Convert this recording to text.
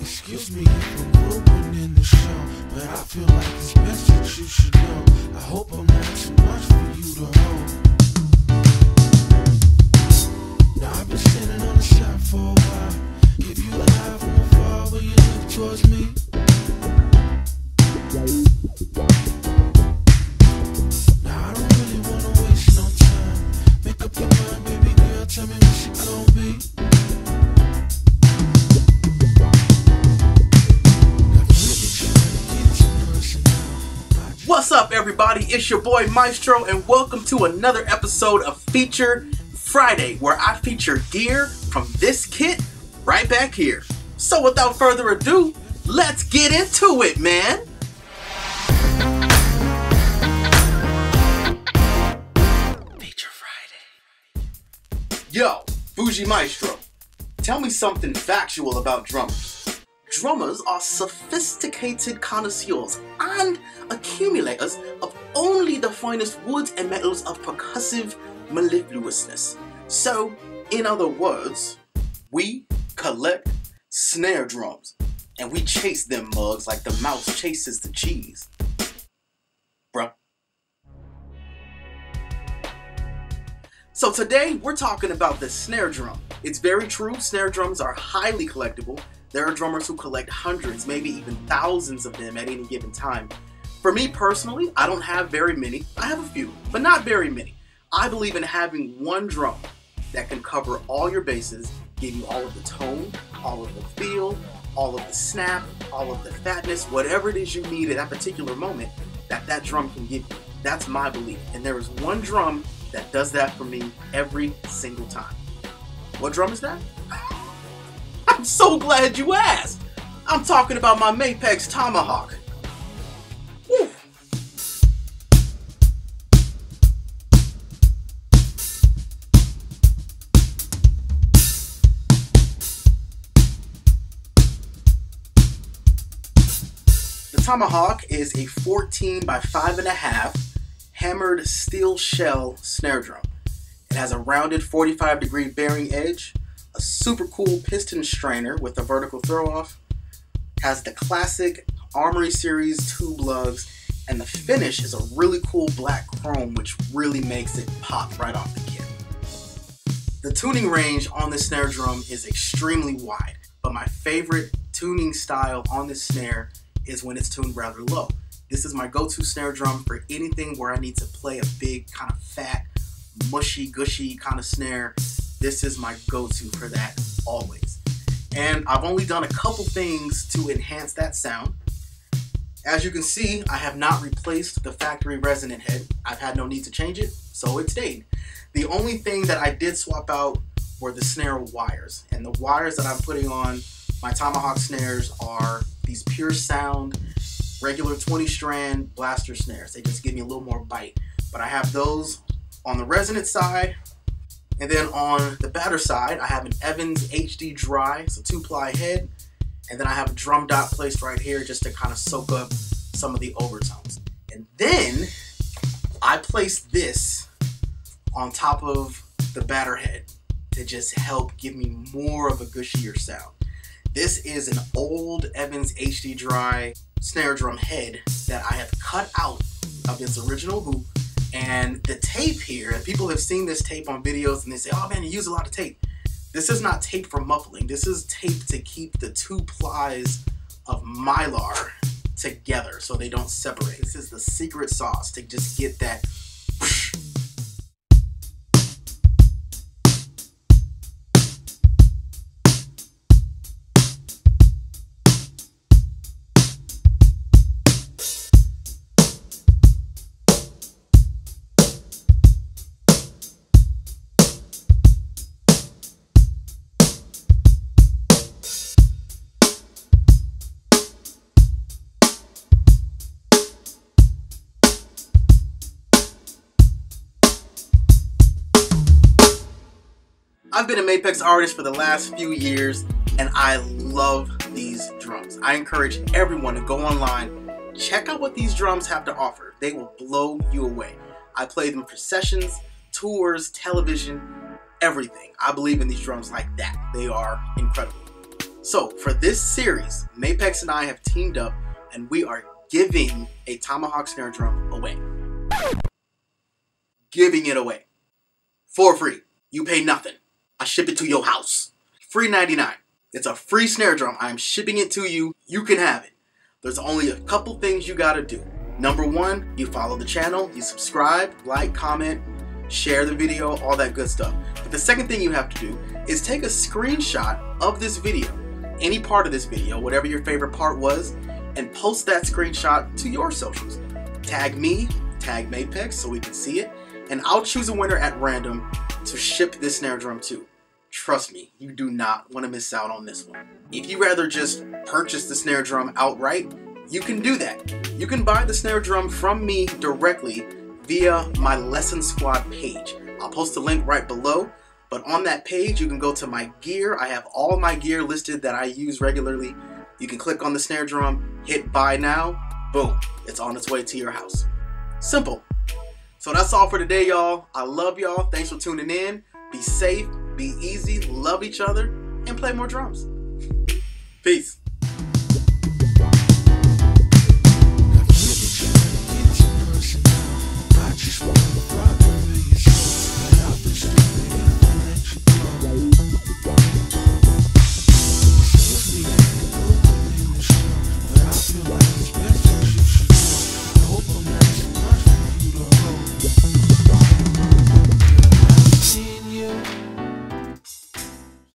Excuse me I'm ruining the show, but I feel like it's best that you should know. I hope I'm not too much for you to hold. Now I've been standing everybody? It's your boy Maestro, and welcome to another episode of Feature Friday, where I feature gear from this kit right back here. So, without further ado, let's get into it, man. Feature Friday. Yo, Fuji Maestro, tell me something factual about drummers. Drummers are sophisticated connoisseurs and accumulators of only the finest woods and metals of percussive mellifluousness. So, in other words, we collect snare drums and we chase them mugs like the mouse chases the cheese. Bruh. So today we're talking about the snare drum. It's very true, snare drums are highly collectible. There are drummers who collect hundreds, maybe even thousands of them at any given time. For me personally, I don't have very many. I have a few, but not very many. I believe in having one drum that can cover all your bases, give you all of the tone, all of the feel, all of the snap, all of the fatness, whatever it is you need at that particular moment that that drum can give you. That's my belief. And there is one drum that does that for me every single time. What drum is that? I'm so glad you asked. I'm talking about my Mapex Tomahawk. The Tomahawk is a 14 by 5.5 hammered steel shell snare drum. It has a rounded 45 degree bearing edge, super cool piston strainer with a vertical throw off, has the classic Armory Series tube lugs, and the finish is a really cool black chrome which really makes it pop right off the kit. The tuning range on this snare drum is extremely wide, but my favorite tuning style on this snare is when it's tuned rather low. This is my go-to snare drum for anything where I need to play a big kind of fat, mushy, gushy kind of snare. This is my go-to for that always. And I've only done a couple things to enhance that sound. As you can see, I have not replaced the factory resonant head. I've had no need to change it, so it stayed. The only thing that I did swap out were the snare wires. And the wires that I'm putting on my Tomahawk snares are these Pure Sound regular 20 strand blaster snares. They just give me a little more bite. But I have those on the resonant side. And then on the batter side, I have an Evans HD Dry, a two ply head. And then I have a drum dot placed right here just to kind of soak up some of the overtones. And then I place this on top of the batter head to just help give me more of a gushier sound. This is an old Evans HD Dry snare drum head that I have cut out of its original hoop. And the tape here, people have seen this tape on videos and they say, oh man, you use a lot of tape. This is not tape for muffling. This is tape to keep the two plies of mylar together so they don't separate. This is the secret sauce to just get that I've been a Mapex artist for the last few years and I love these drums. I encourage everyone to go online, check out what these drums have to offer. They will blow you away. I play them for sessions, tours, television, everything. I believe in these drums like that. They are incredible. So for this series, Mapex and I have teamed up and we are giving a Tomahawk snare drum away. Giving it away. For free. You pay nothing. I ship it to your house. Free 99. It's a free snare drum. I'm shipping it to you. You can have it. There's only a couple things you gotta do. Number one, you follow the channel, you subscribe, like, comment, share the video, all that good stuff. But the second thing you have to do is take a screenshot of this video, any part of this video, whatever your favorite part was, and post that screenshot to your socials. Tag me, tag Mapex so we can see it, and I'll choose a winner at random to ship this snare drum to. Trust me, you do not want to miss out on this one. If you rather just purchase the snare drum outright, you can do that. You can buy the snare drum from me directly via my Lesson Squad page. I'll post a link right below, but on that page you can go to my gear. I have all my gear listed that I use regularly. You can click on the snare drum, hit buy now, boom, it's on its way to your house. Simple. So that's all for today, y'all. I love y'all. Thanks for tuning in. Be safe, be easy, love each other, and play more drums. Peace.